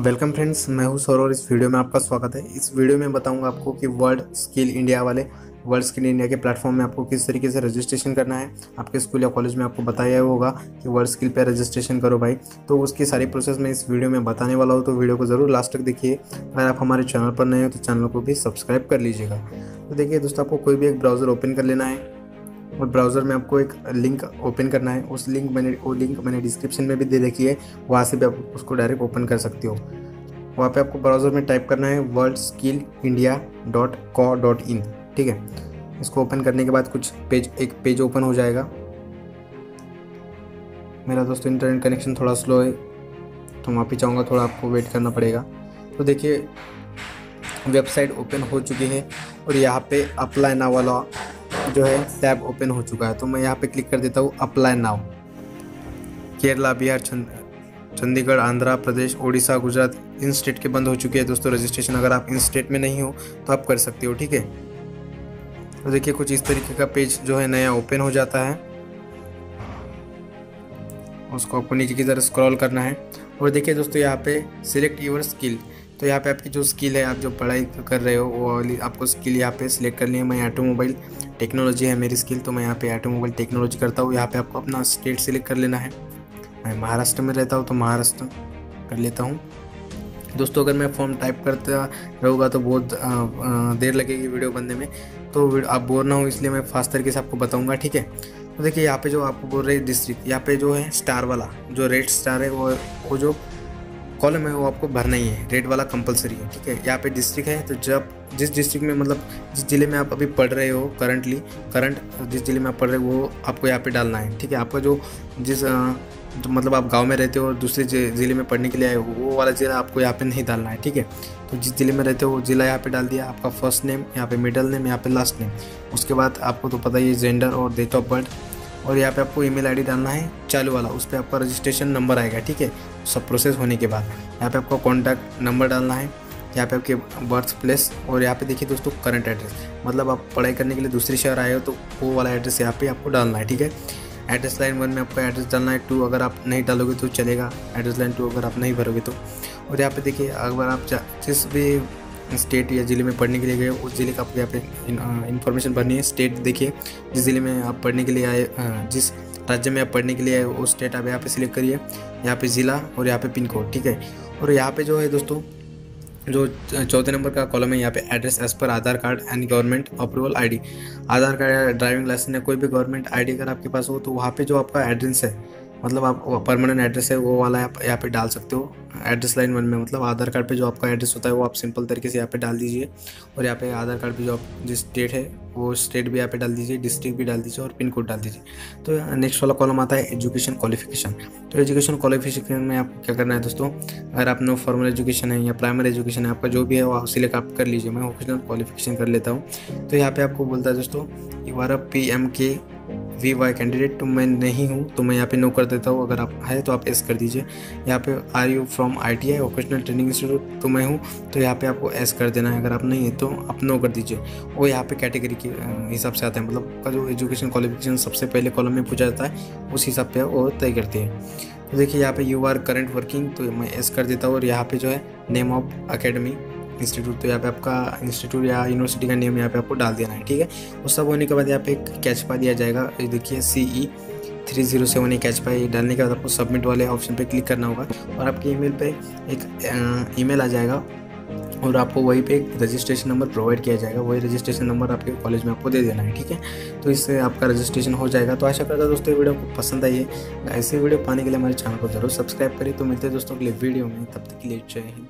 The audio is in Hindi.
वेलकम फ्रेंड्स, मैं हूँ सौरव और इस वीडियो में आपका स्वागत है। इस वीडियो में बताऊँगा आपको कि वर्ल्ड स्किल इंडिया वाले, वर्ल्ड स्किल इंडिया के प्लेटफॉर्म में आपको किस तरीके से रजिस्ट्रेशन करना है। आपके स्कूल या कॉलेज में आपको बताया होगा कि वर्ल्ड स्किल पे रजिस्ट्रेशन करो भाई। तो उसकी सारी प्रोसेस मैं इस वीडियो में बताने वाला हूँ तो वीडियो को ज़रूर लास्ट तक देखिए। अगर आप हमारे चैनल पर नए हो तो चैनल को भी सब्सक्राइब कर लीजिएगा। तो देखिए दोस्तों, आपको कोई भी एक ब्राउज़र ओपन कर लेना है और ब्राउज़र में आपको एक लिंक ओपन करना है। उस लिंक मैंने, वो लिंक मैंने डिस्क्रिप्शन में भी दे रखी है। वहाँ से भी आप उसको डायरेक्ट ओपन कर सकते हो। वहाँ पे आपको ब्राउज़र में टाइप करना है world skill India dot co dot in ठीक है? इसको ओपन करने के बाद कुछ पेज, एक पेज ओपन हो जाएगा। मेरा दोस्तों, इंटरनेट कनेक्शन थोड़ा स्लो है तो वहाँ पे चाहूँगा थोड़ा आपको वेट करना पड़ेगा। तो देखिए, वेबसाइट ओपन हो चुकी है और यहाँ पे अप्लाई नाउ वाला जो है, टैब ओपन हो चुका है। तो मैं यहाँ पे क्लिक कर देता हूँ, अप्लाई नाउ। केरला, बिहार चंडीगढ़, आंध्र प्रदेश, ओडिशा, गुजरात, इन स्टेट के बंद हो चुके हैं। दोस्तों, रजिस्ट्रेशन अगर आप इन स्टेट में नहीं हो तो आप कर सकते हो, ठीक है? तो देखिए, कुछ इस तरीके का पेज जो है नया ओपन हो जाता है। उसको आपको नीचे की तरफ़ स्क्रॉल करना है। और देखिए, दोस्तों, यहाँ पे सिलेक्ट यूर स्किल। तो यहाँ पे आपकी जो स्किल है, आप जो पढ़ाई कर रहे हो, वो वाली आपको स्किल यहाँ पे सिलेक्ट करनी है। मैं ऑटोमोबाइल टेक्नोलॉजी है मेरी स्किल तो मैं यहाँ पे ऑटोमोबाइल टेक्नोलॉजी करता हूँ। यहाँ पे आपको अपना स्टेट सिलेक्ट कर लेना है। मैं महाराष्ट्र में रहता हूँ तो महाराष्ट्र कर लेता हूँ। दोस्तों, अगर मैं फॉर्म टाइप करता रहूँगा तो बहुत देर लगेगी वीडियो बनने में। तो आप बोर ना हो, इसलिए मैं फास्ट तरीके से आपको बताऊँगा, ठीक है? तो देखिए, यहाँ पे जो आपको बोल रहे डिस्ट्रिक्ट यहाँ पे जो है स्टार वाला, जो रेड स्टार है, वो वो जो कॉलम है, वो आपको भरना ही है। रेड वाला कंपलसरी है, ठीक है? यहाँ पे डिस्ट्रिक्ट है तो जब जिस डिस्ट्रिक्ट में मतलब जिस ज़िले में आप अभी पढ़ रहे हो करंटली करंट जिस ज़िले में आप पढ़ रहे हो, वो आपको यहाँ पे डालना है, ठीक है? आपका जो जिस जो मतलब आप गाँव में रहते हो और दूसरे ज़िले में पढ़ने के लिए आए हो, वो वाला ज़िला आपको यहाँ पे नहीं डालना है, ठीक है? तो जिस ज़िले में रहते हो, वो ज़िला यहाँ पे डाल दिया, आपका फ़र्स्ट नेम यहाँ पे मिडल नेम यहाँ पे लास्ट नेम उसके बाद आपको तो पता ही है जेंडर और डेट ऑफ़ बर्थ और यहाँ पे आपको ईमेल आईडी डालना है, चालू वाला, उस पर आपका रजिस्ट्रेशन नंबर आएगा, ठीक है? सब प्रोसेस होने के बाद। यहाँ पे आपको कॉन्टैक्ट नंबर डालना है, यहाँ पे आपके बर्थ प्लेस और यहाँ पे देखिए दोस्तों करंट एड्रेस मतलब आप पढ़ाई करने के लिए दूसरे शहर आए हो तो वो वाला एड्रेस यहाँ पे आपको डालना है, ठीक है? एड्रेस लाइन वन में आपका एड्रेस डालना है टू अगर आप नहीं डालोगे तो चलेगा। एड्रेस लाइन टू अगर आप नहीं भरोगे तो। और यहाँ पे देखिए, अगर आप जिस भी स्टेट या ज़िले में पढ़ने के लिए गए उस ज़िले का आपको यहाँ पे इन्फॉर्मेशन भरनी है। स्टेट देखिए, जिस ज़िले में आप पढ़ने के लिए आए जिस राज्य में आप पढ़ने के लिए वो स्टेट आप यहाँ पे सिलेक्ट करिए। यहाँ पे ज़िला और यहाँ पे पिन कोड ठीक है? और यहाँ पे जो है दोस्तों, जो चौथे नंबर का कॉलम है, यहाँ पे address as per Aadhaar card and government approval ID Aadhaar card या ड्राइविंग लाइसेंस या कोई भी गवर्नमेंट आईडी अगर आपके पास हो तो वहाँ पे जो आपका एड्रेस है मतलब आप परमानेंट एड्रेस है, वो वाला आप यहाँ पे डाल सकते हो। एड्रेस लाइन वन में मतलब आधार कार्ड पे जो आपका एड्रेस होता है, वो आप सिंपल तरीके से यहाँ पे डाल दीजिए। और यहाँ पे आधार कार्ड पे जो आप जिस स्टेट है, वो स्टेट भी यहाँ पे डाल दीजिए डिस्ट्रिक्ट भी डाल दीजिए और पिन कोड डाल दीजिए। तो नेक्स्ट वाला कॉलम आता है एजुकेशन क्वालिफिकेशन तो एजुकेशन क्वालिफिकेशन में आपको क्या करना है दोस्तों, अगर आप नो फॉर्मल एजुकेशन है या प्राइमरी एजुकेशन है, आपका जो भी है, वो सिलेक्ट आप कर लीजिए। मैं वोकेशनल क्वालिफिकेशन कर लेता हूँ। तो यहाँ पे आपको बोलता है दोस्तों you are a P M K V Y candidate तो मैं नहीं हूँ तो मैं यहाँ पे नो कर देता हूँ। अगर आप है तो आप एस कर दीजिए। यहाँ पे are you from I T I vocational training institute तो मैं हूँ तो यहाँ पे आपको एस कर देना है। अगर आप नहीं है तो आप नो कर दीजिए। वो यहाँ पे कैटेगरी के हिसाब से आता है। मतलब का जो एजुकेशन क्वालिफिकेशन सबसे पहले कॉलम में पूछा जाता है, उस हिसाब पे वो तय करते हैं। तो देखिए, यहाँ पे यू आर करेंट वर्किंग तो मैं एस कर देता हूँ। और यहाँ पे जो है नेम ऑफ़ अकेडमी इंस्टीट्यूट तो यहाँ पे आपका इंस्टीट्यूट या यूनिवर्सिटी का नेम यहाँ पे आपको डाल देना है, ठीक है? वो सब होने के बाद यहाँ पे एक कैच पा दिया जाएगा देखिए C E three zero seven catch पाई डालने के बाद आपको सबमिट वाले ऑप्शन पे क्लिक करना होगा और आपके ईमेल पे एक ईमेल आ जाएगा और आपको वहीं पे एक रजिस्ट्रेशन नंबर प्रोवाइड किया जाएगा, वही रजिस्ट्रेशन नंबर आपके कॉलेज में आपको दे देना है, ठीक है? तो इससे आपका रजिस्ट्रेशन हो जाएगा। तो आशा करता है दोस्तों वीडियो को पसंद आई है। ऐसे वीडियो पाने के लिए हमारे चैनल को ज़रूर सब्सक्राइब करें। तो मिलते हैं दोस्तों लिए वीडियो में, तब तक के लिए जय हिंद